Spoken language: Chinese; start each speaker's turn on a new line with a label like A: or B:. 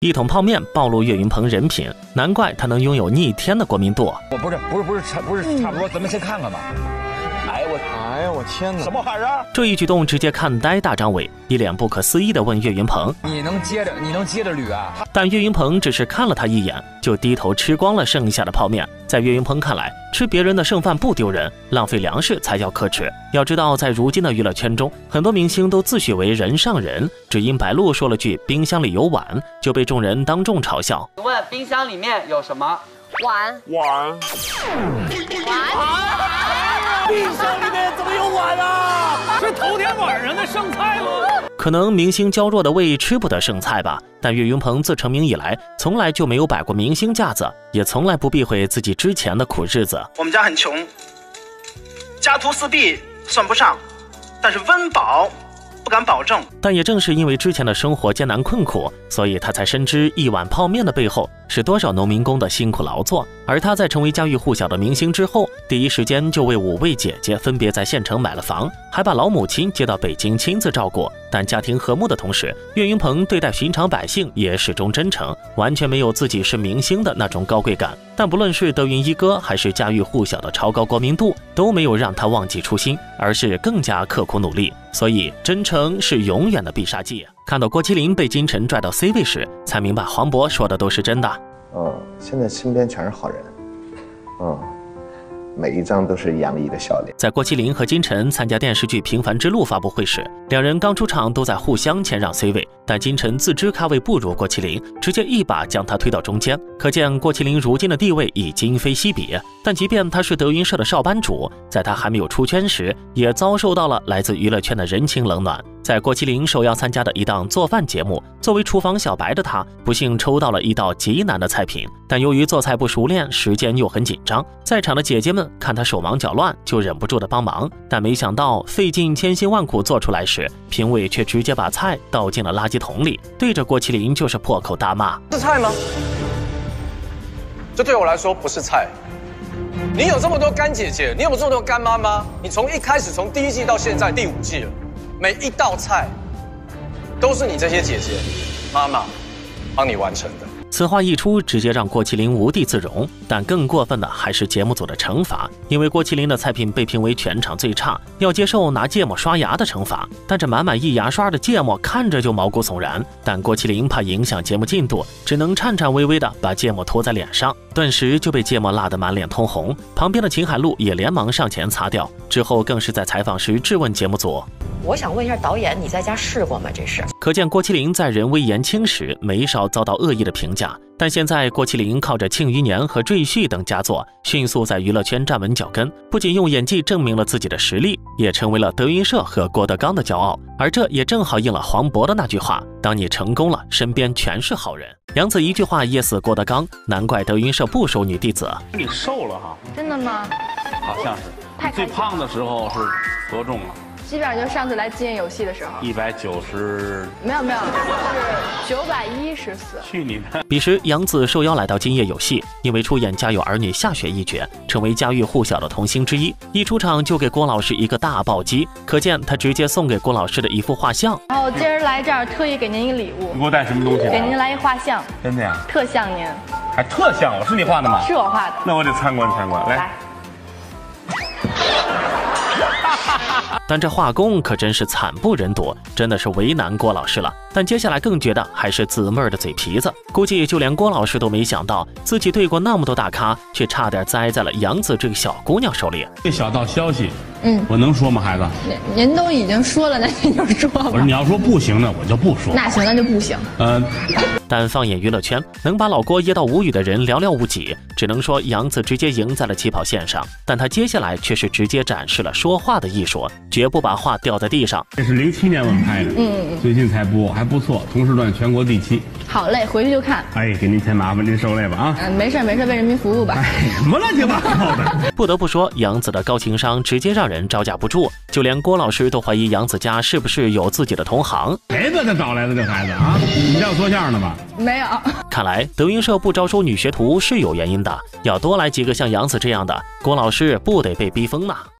A: 一桶泡面暴露岳云鹏人品，难怪他能拥有逆天的国民度。
B: 我不是不是不是差不是差不多，咱们先看看吧。
C: 天哪！
B: 什么玩意儿？
A: 这一举动直接看呆大张伟，一脸不可思议地问岳云鹏
B: 你能接着你能接着捋啊？：“
A: 但岳云鹏只是看了他一眼，就低头吃光了剩下的泡面。在岳云鹏看来，吃别人的剩饭不丢人，浪费粮食才叫可耻。要知道，在如今的娱乐圈中，很多明星都自诩为人上人，只因白鹿说了句“冰箱里有碗”，就被众人当众嘲笑。
D: 请问冰箱里面有什么？
E: 碗
C: 碗
B: 冰头天晚上的剩菜吗？
A: 可能明星娇弱的胃吃不得剩菜吧，但岳云鹏自成名以来，从来就没有摆过明星架子，也从来不避讳自己之前的苦日子。
F: 我们家很穷，家徒四壁算不上，但是温饱不敢保证。
A: 但也正是因为之前的生活艰难困苦，所以他才深知一碗泡面的背后是多少农民工的辛苦劳作。而他在成为家喻户晓的明星之后，第一时间就为五位姐姐分别在县城买了房，还把老母亲接到北京亲自照顾。但家庭和睦的同时，岳云鹏对待寻常百姓也始终真诚，完全没有自己是明星的那种高贵感。但不论是德云一哥，还是家喻户晓的超高国民度，都没有让他忘记初心，而是更加刻苦努力。所以，真诚是永远的必杀技。看到郭麒麟被金晨拽到 C 位时，才明白黄渤说的都是真的。
C: 嗯，现在身边全是好人，嗯，每一张都是洋溢的笑脸。
A: 在郭麒麟和金晨参加电视剧《平凡之路》发布会时，两人刚出场都在互相谦让 C 位，但金晨自知咖位不如郭麒麟，直接一把将他推到中间。可见郭麒麟如今的地位已今非昔比。但即便他是德云社的少班主，在他还没有出圈时，也遭受到了来自娱乐圈的人情冷暖。在郭麒麟受邀参加的一档做饭节目，作为厨房小白的他，不幸抽到了一道极难的菜品，但由于做菜不熟练，时间又很紧张，在场的姐姐们看他手忙脚乱，就忍不住的帮忙。但没想到费尽千辛万苦做出来时，评委却直接把菜倒进了垃圾桶里，对着郭麒麟就是破口大骂。
G: 是菜吗？这对我来说不是菜。你有这么多干姐姐，你有这么多干妈妈，你从一开始从第一季到现在第五季了，每一道菜都是你这些姐姐、妈妈帮你完成的。
A: 此话一出，直接让郭麒麟无地自容。但更过分的还是节目组的惩罚，因为郭麒麟的菜品被评为全场最差，要接受拿芥末刷牙的惩罚。但这满满一牙刷的芥末看着就毛骨悚然。但郭麒麟怕影响节目进度，只能颤颤巍巍的把芥末涂在脸上，顿时就被芥末辣得满脸通红。旁边的秦海璐也连忙上前擦掉，之后更是在采访时质问节目组。
E: 我想问一下导演，你在家试过吗？这是
A: 可见郭麒麟在人微言轻时没少遭到恶意的评价，但现在郭麒麟靠着《庆余年》和《赘婿》等佳作，迅速在娱乐圈站稳脚跟，不仅用演技证明了自己的实力，也成为了德云社和郭德纲的骄傲。而这也正好应了黄渤的那句话：“当你成功了，身边全是好人。”杨紫一句话噎死郭德纲，难怪德云社不收女弟子。
H: 你瘦了哈，
I: 真的吗？
H: 好像是。
I: 太
H: 最胖的时候是多重啊？
I: 基本上就上次来今夜游戏的时候，
H: 一百九十。
I: 没有没有，是九百一十四。
H: 去你的！
A: 彼时，杨紫受邀来到今夜有戏，因为出演《家有儿女》夏雪一角，成为家喻户晓的童星之一。一出场就给郭老师一个大暴击，可见他直接送给郭老师的一幅画像。
I: 然后今儿来这儿特意给您一个礼物
H: 你，给我带什么东西
I: 给您
H: 来？
I: 来一画像，
H: 真的呀？
I: 特像您，
H: 还特像我，是你画的吗？
I: 是我画的。
H: 那我得参观参观。来，
I: 来，
A: 但这画工可真是惨不忍睹，真的是为难郭老师了。但接下来更觉得还是子妹儿的嘴皮子，估计就连郭老师都没想到，自己对过那么多大咖，却差点栽在了杨子这个小姑娘手里。
H: 这小道消息，
I: 嗯，
H: 我能说吗，孩子？
I: 您您都已经说了，那您就说吧。
H: 我说你要说不行呢，我就不说。
I: 那行，那就不行。
H: 嗯、
A: 但放眼娱乐圈，能把老郭噎到无语的人寥寥无几，只能说杨紫直接赢在了起跑线上。但她接下来却是直接展示了说话的艺术，绝不把话掉在地上。
H: 这是零七年我们拍的，
I: 嗯，
H: 最近才播，还不错，同时段全国第七。
I: 好嘞，回去就看。
H: 哎，给您添麻烦，您受累吧啊！
I: 嗯，没事没事，为人民服务吧。
H: 哎，什么乱七八糟的？
A: 不得不说，杨紫的高情商直接让人招架不住，就连郭老师都怀疑杨紫家是不是有自己的同行。
H: 谁把他找来的这孩子啊？你叫说相声的吧？
I: 没有。
A: 看来德云社不招收女学徒是有原因的，要多来几个像杨紫这样的，郭老师不得被逼疯呢。